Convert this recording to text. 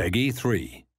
Peggy 3.